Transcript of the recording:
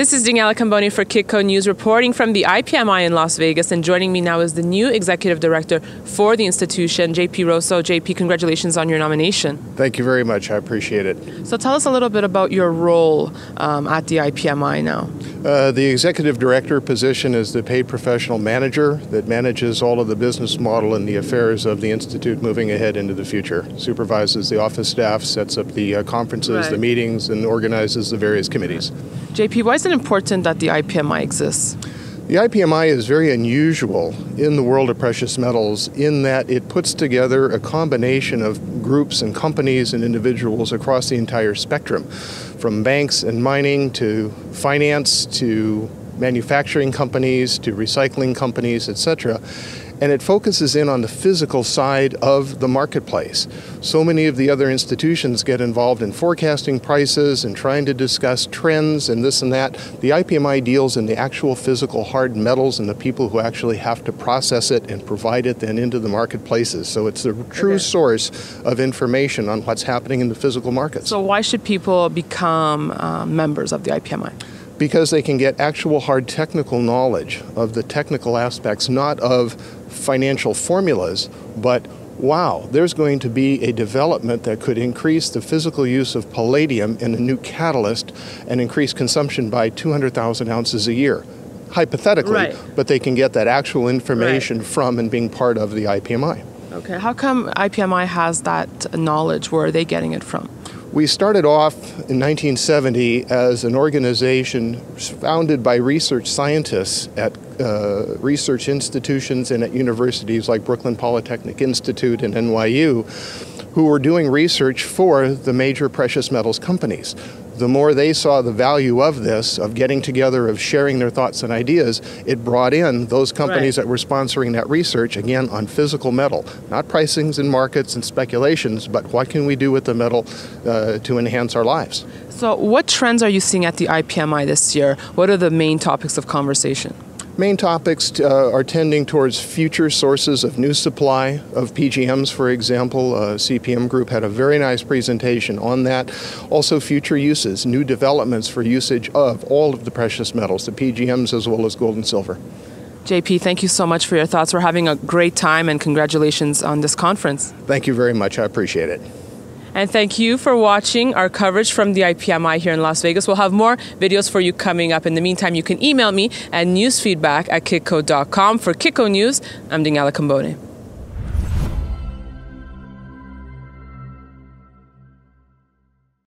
This is Daniela Cambone for Kitco News reporting from the IPMI in Las Vegas. And joining me now is the new executive director for the institution, JP Rosso. JP, congratulations on your nomination. Thank you very much. I appreciate it. So tell us a little bit about your role um, at the IPMI now. Uh, the executive director position is the paid professional manager that manages all of the business model and the affairs of the institute moving ahead into the future. Supervises the office staff, sets up the uh, conferences, Right. the meetings, and organizes the various committees. JP, why is it important that the IPMI exists? The IPMI is very unusual in the world of precious metals in that it puts together a combination of groups and companies and individuals across the entire spectrum, from banks and mining to finance to manufacturing companies to recycling companies, etc. And it focuses in on the physical side of the marketplace. So many of the other institutions get involved in forecasting prices and trying to discuss trends and this and that. The IPMI deals in the actual physical hard metals and the people who actually have to process it and provide it then into the marketplaces. So it's the true Okay. source of information on what's happening in the physical markets. So why should people become uh, members of the IPMI? Because they can get actual hard technical knowledge of the technical aspects, not of financial formulas, but wow, there's going to be a development that could increase the physical use of palladium in a new catalyst and increase consumption by 200,000 ounces a year. Hypothetically, Right. but they can get that actual information from and being part of the IPMI. Okay, how come IPMI has that knowledge? Where are they getting it from? We started off in 1970 as an organization founded by research scientists at uh, research institutions and at universities like Brooklyn Polytechnic Institute and NYU who were doing research for the major precious metals companies. The more they saw the value of this, of getting together, of sharing their thoughts and ideas, it brought in those companies Right. that were sponsoring that research, again, on physical metal. Not pricings and markets and speculations, but what can we do with the metal uh, to enhance our lives? So, what trends are you seeing at the IPMI this year? What are the main topics of conversation? Main topics uh, are tending towards future sources of new supply of PGMs, for example. Uh, CPM Group had a very nice presentation on that. Also, future uses, new developments for usage of all of the precious metals, the PGMs as well as gold and silver. JP, thank you so much for your thoughts. We're having a great time and congratulations on this conference. Thank you very much. I appreciate it. And thank you for watching our coverage from the IPMI here in Las Vegas. We'll have more videos for you coming up. In the meantime, you can email me at newsfeedback at kitco.com. For Kitco News, I'm Daniela Cambone.